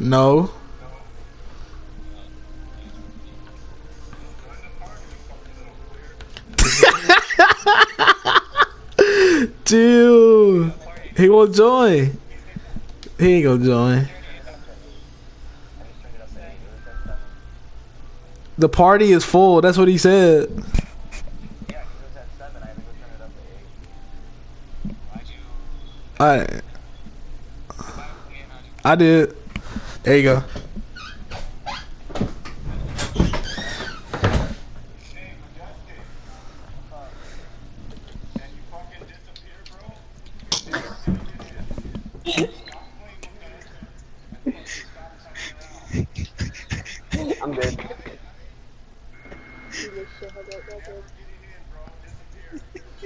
No. Dude, he won't join. He ain't gonna join. The party is full. That's what he said. I I did. There you go. I'm good.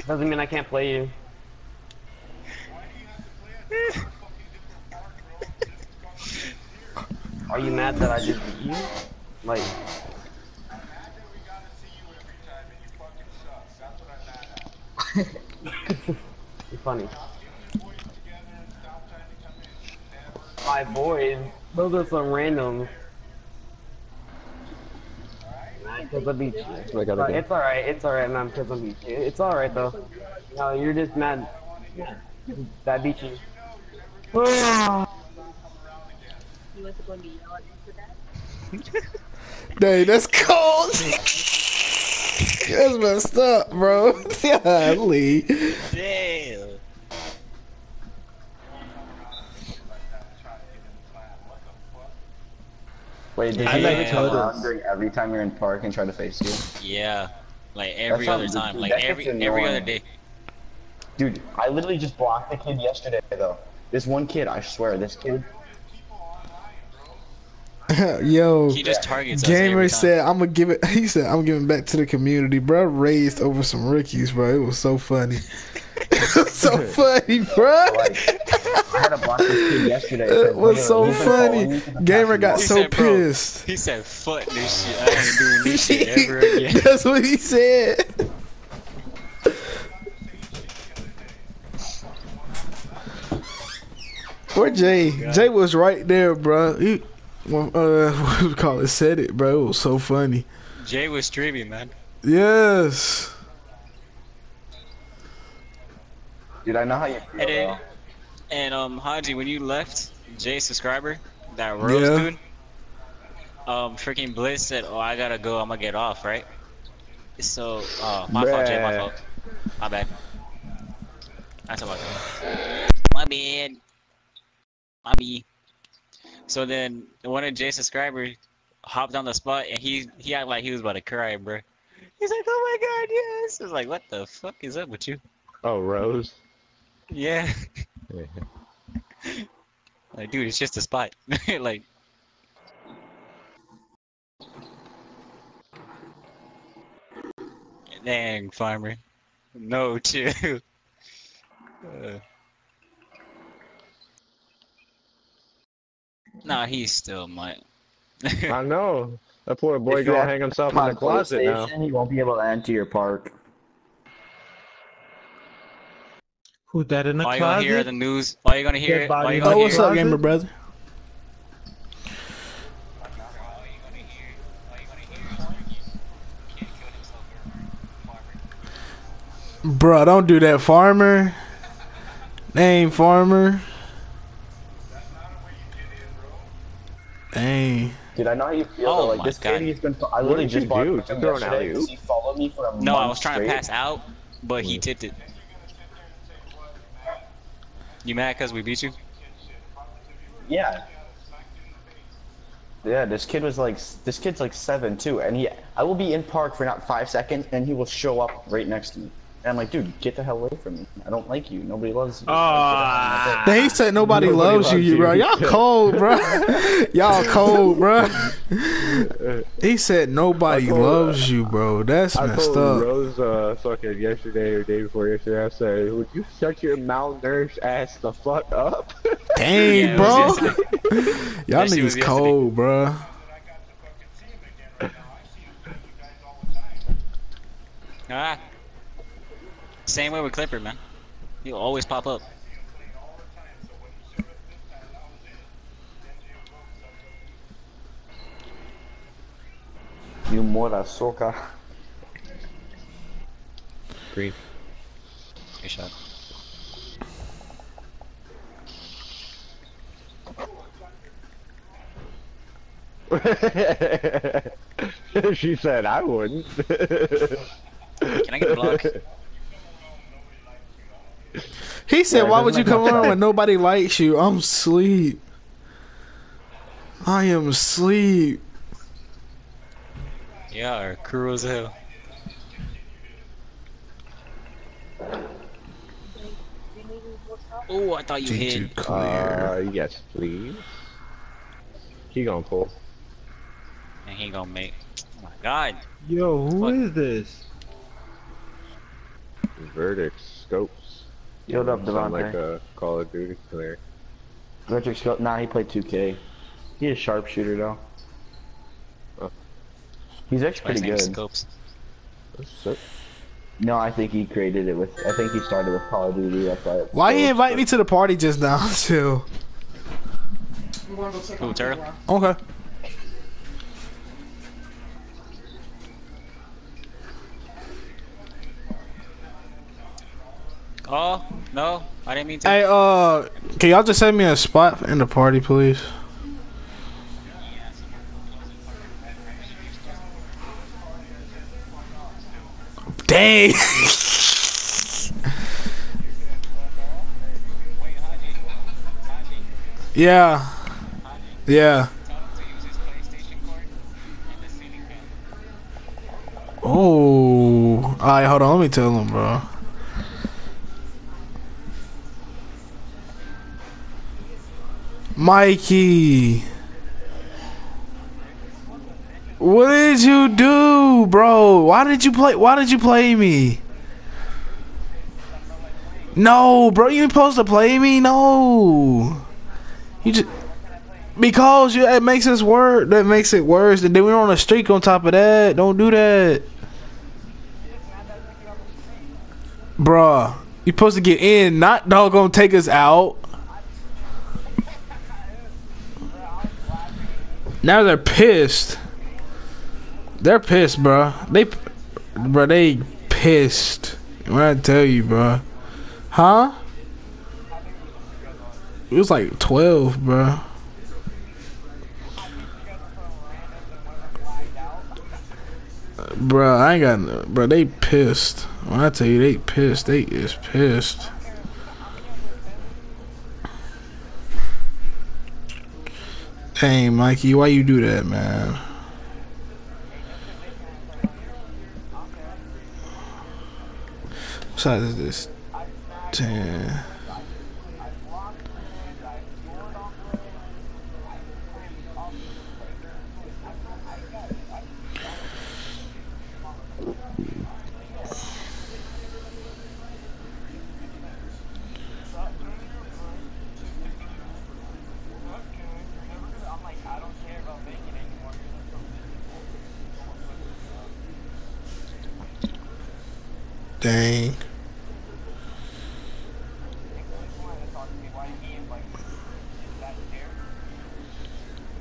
Doesn't mean I can't play you. Are you mad that I just beat you? Like, you're funny. My boys, those are some randoms. Because I beat you. Like other Uh. It's alright, it's alright, man, because I beat you. It's alright, though. No, you're just mad. That I beat you. You to go and be into that? Dang, that's cold. that's messed up, bro. Golly. Damn. Wait, did I you like like come around during every time you're in park and try to face you? Yeah. Like every other sounds- time. dude, Like every every other day. Dude, I literally just blocked the kid yesterday though. This one kid, I swear, this kid. Yo, He just targets Gamer time. said, "I'm gonna give it." He said, "I'm giving back to the community, bro." Raised over some rookies, bro. It was so funny. it was so funny, bro. Like, I had to block this kid yesterday. It was so He's been following me funny. Gamer got. He so said, bro, pissed. He said, "Fuck this shit. I ain't doing this shit ever again." That's what he said. Where Jay? Jay was right there, bro. He, well, uh, what we call it? Said it, bro. It was so funny. Jay was streaming, man. Yes. Dude, I know how you feel. And then, and um, Hagee, when you left, Jay subscriber, that Rose Yeah. dude, um, freaking Blitz said, "Oh, I gotta go. I'm gonna get off, right?" So, uh, my fault, Jay. My Bruh. fault. My bad. That's about My bad. My bad. So then, one of Jay's subscribers hopped on the spot, and he he acted like he was about to cry, bro. He's like, "Oh my god, yes!" I was like, "What the fuck is up with you?" Oh, Rose. Yeah. Yeah. Like, dude, it's just a spot. like, dang, farmer. No, too. Uh, nah, he still might. I know. That poor boy If gonna hang himself in the closet now. He won't be able to enter your park. Who that in the all you gonna hear the news. All you gonna hear. Dead All body you gonna Oh, hear. what's up, gamer brother? Bruh, don't do that, farmer. Name farmer. I know how you feel. Oh though. Like my this God. kid, he's been. I literally did you just blocked do? him you yesterday He followed me for a No, I was trying to pass out, but he hmm. tipped it. You mad because we beat you? Yeah. Yeah, this kid was like, this kid's like seven too, and he, I will be in park for not five seconds, and he will show up right next to me. And I'm like, dude, get the hell away from me. I don't like you. Nobody loves you. Ah. Dang, he said nobody, Nobody loves, loves you, you. bro. Y'all cold, bro. Y'all cold, bro. He said nobody told- loves you, bro. That's I messed told up. Rose uh, fucking yesterday or day before yesterday. I said, "Would you shut your malnourished ass the fuck up?" Dang, Yeah, bro. Y'all That shit was niggas cold, bro. Ah. Same way with Clipper, man. He'll always pop up. You mora soca. Grief. Good shot. she said I wouldn't. Can I get a block? He said, Yeah, "Why would you come around when nobody likes you?" I'm asleep. I am asleep. Yeah, or cruel as hell. Oh, I thought you G2 hit. clear. Uh, yes, please. He gonna pull. And he gonna make. Oh my god. Yo, who What? is this? Verdict scopes. Yield up, Sound like a Call of Duty player. Electric Skull. Nah, he played 2K. He is sharpshooter though. Oh. He's actually pretty good. Scopes. No, I think he created it with. I think he started with Call of Duty. That's why. Why so he invite me to the party just now? Too. Who, Turtle? Okay. Oh, no, I didn't mean to. Hey, uh, can y'all just send me a spot in the party, please? Dang. yeah. Yeah. Oh. Alright, hold on. Let me tell him, bro. Mikey. What did you do, bro? Why did you play why did you play me? No, bro, you supposed to play me. No. You just because you, it makes us worse. That makes it worse. And then we're on a streak on top of that. Don't do that. Bruh, you supposed to get in, not dog gonna take us out. Now they're pissed. They're pissed, bro. They, bro, they pissed. What I tell you, bro? Huh? It was like twelve, bro. Bro, I ain't got. no- Bro, they pissed. When I tell you they pissed, they is pissed. Hey, Mikey, why you do that, man? What size is this? 10.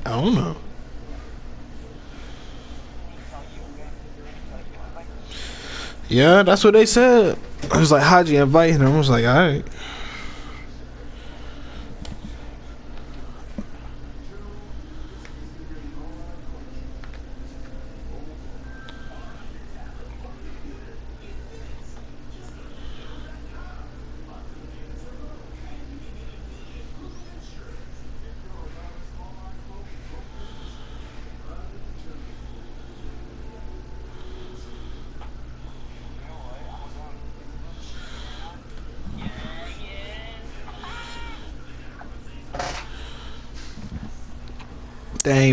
I don't know. Yeah, that's what they said. I was like, how'd you invite him? I was like, alright. Dang,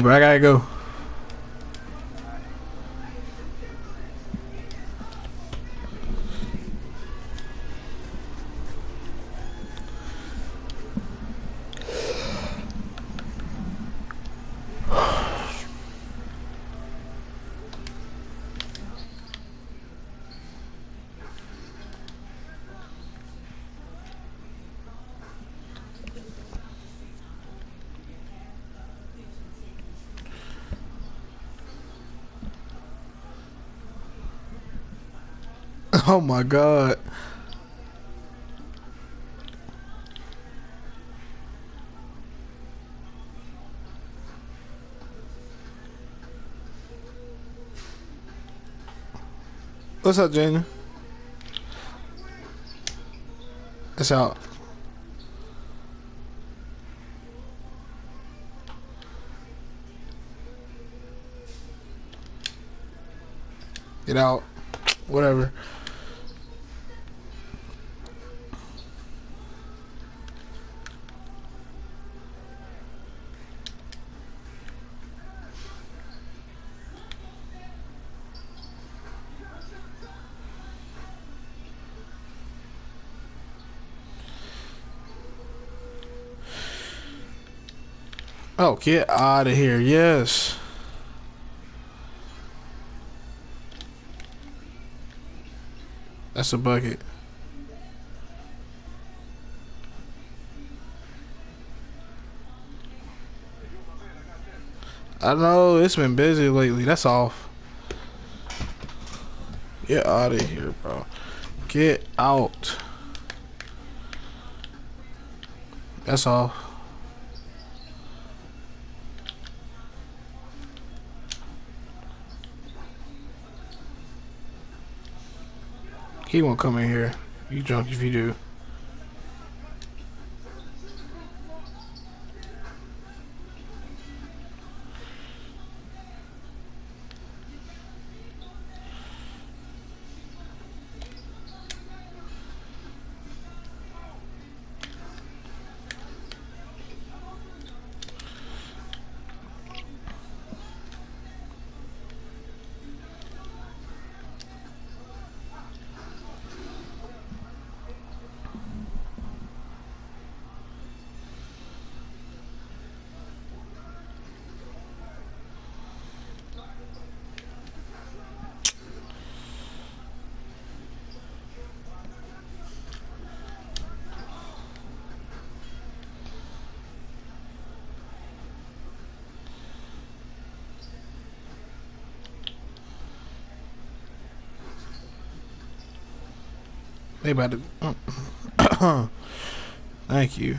bro, I gotta go. Oh my god. What's up, Junior? It's out. Get out. Whatever. Oh, get out of here. Yes. That's a bucket. I know it's been busy lately. That's off. Get out of here, bro. Get out. That's off. He won't come in here. You drunk if you do. They about to. Thank you.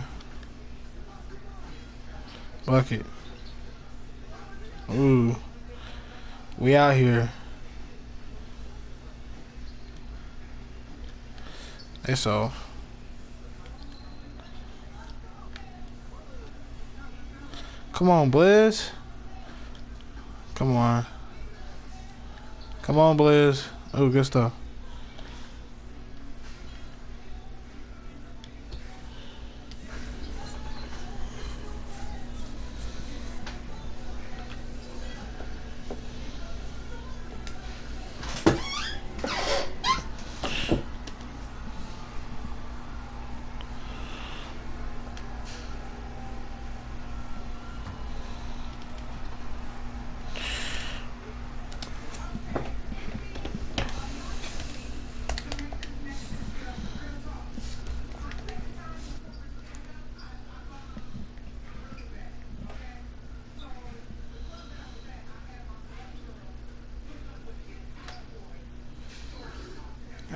Bucket. Ooh. We out here. It's off. Come on, Blizz. Come on. Come on, Blizz. Oh, good stuff.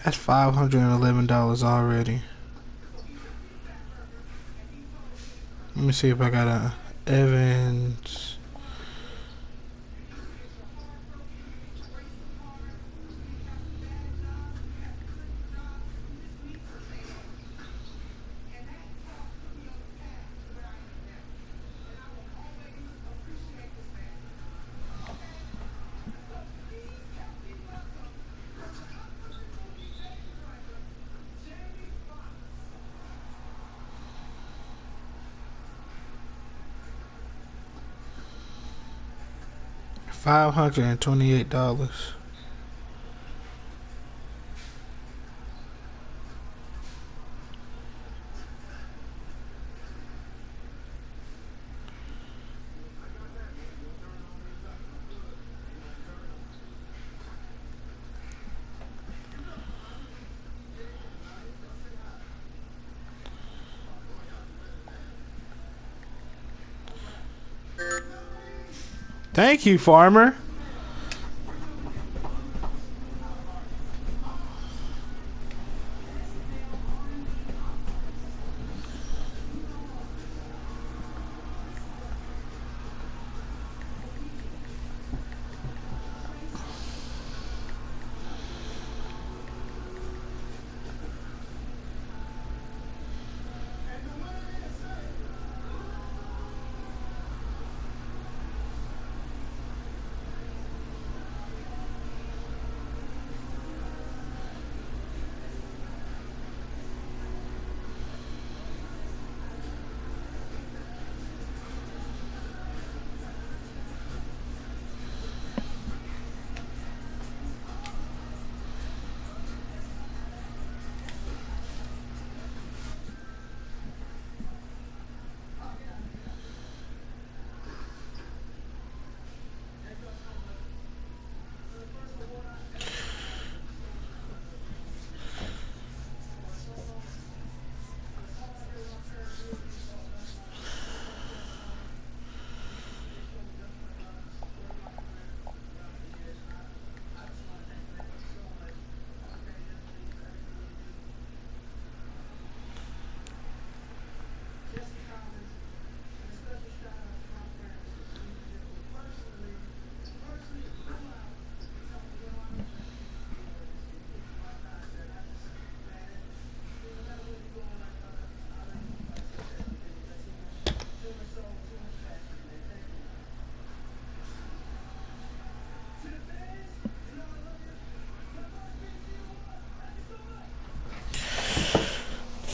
That's five hundred and eleven dollars already. Let me see if I got a Evans. $528. Thank you, farmer.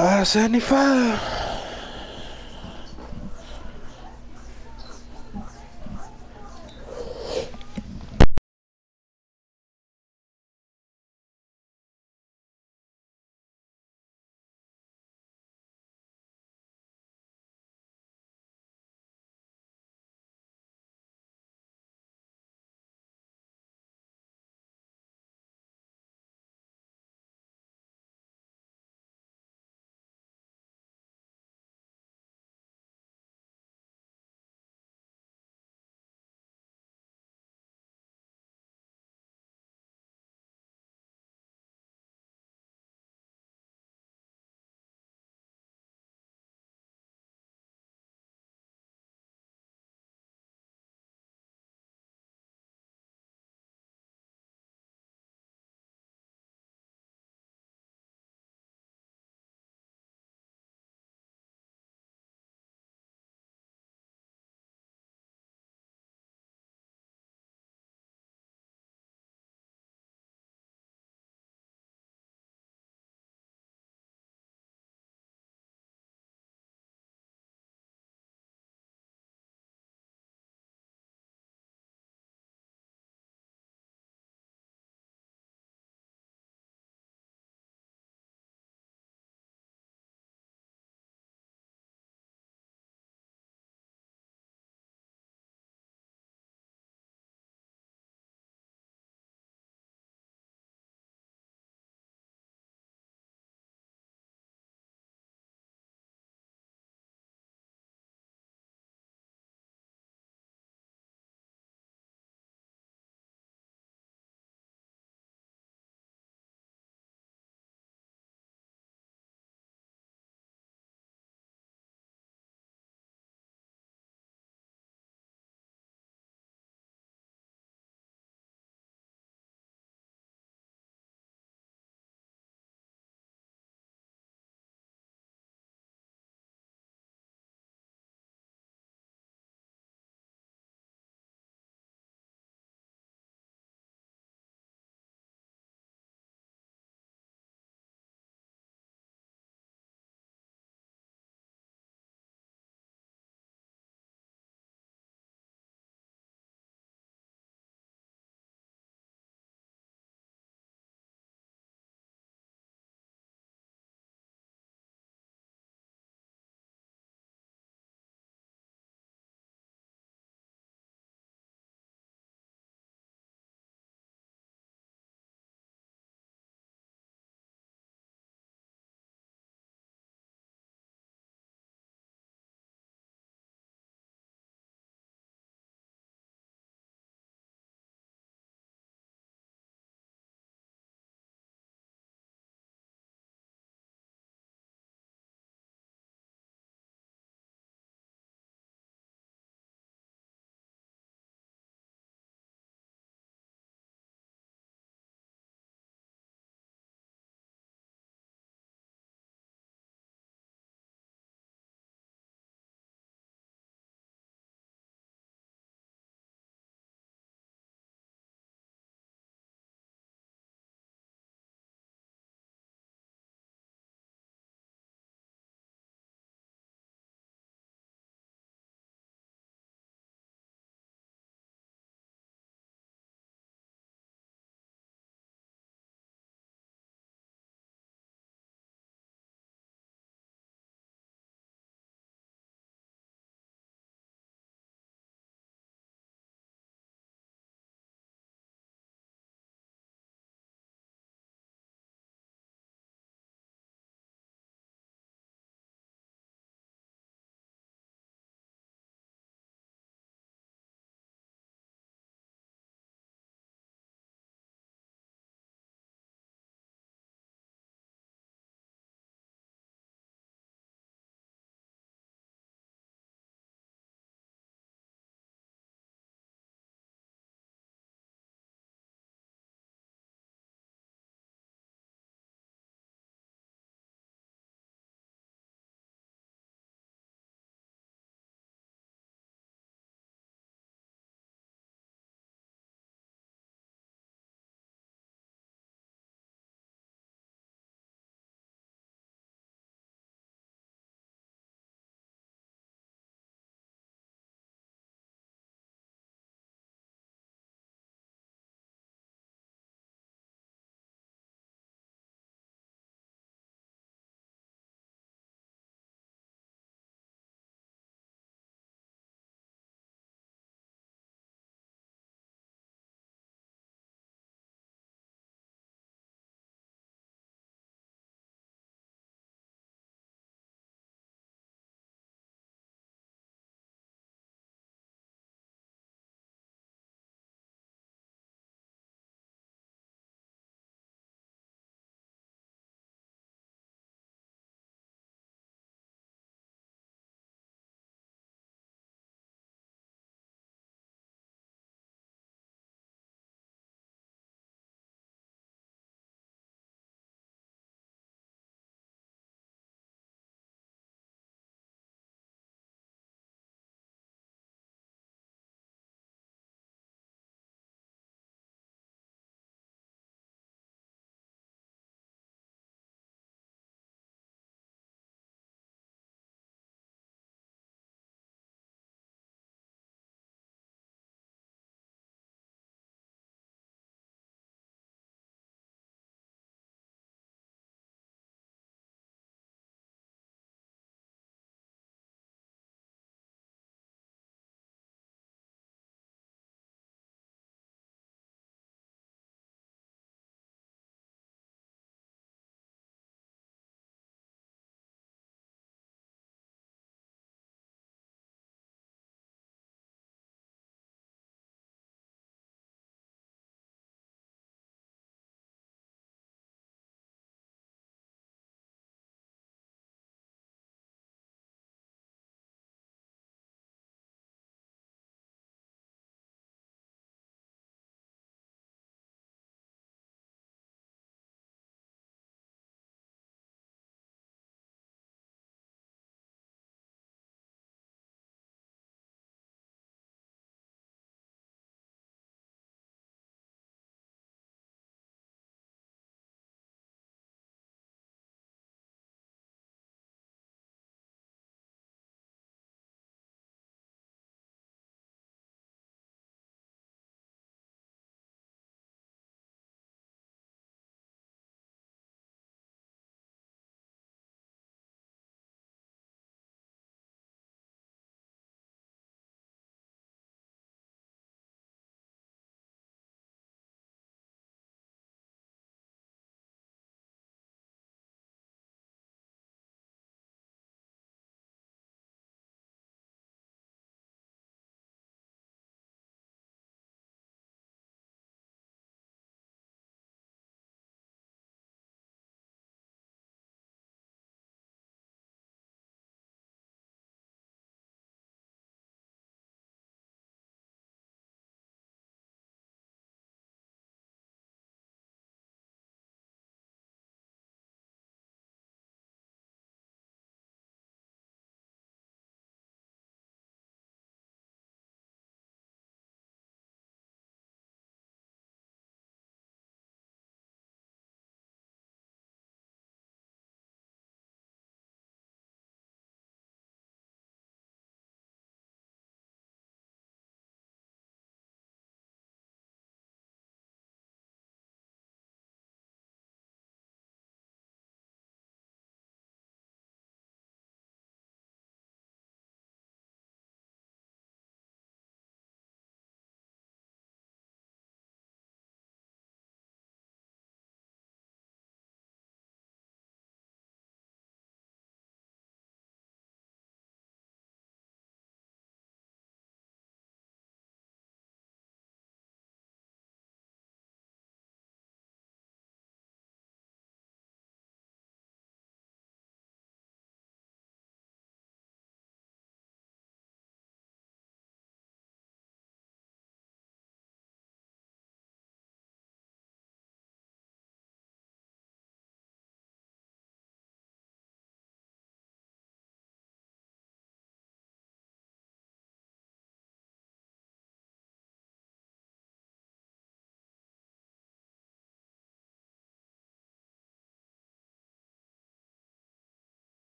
575.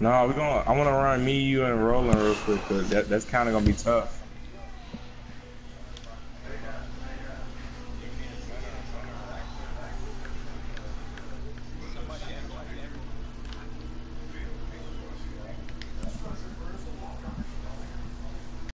No, we gonna. I want to run me, you, and Roland real quick. Cause that, that's kind of gonna be tough.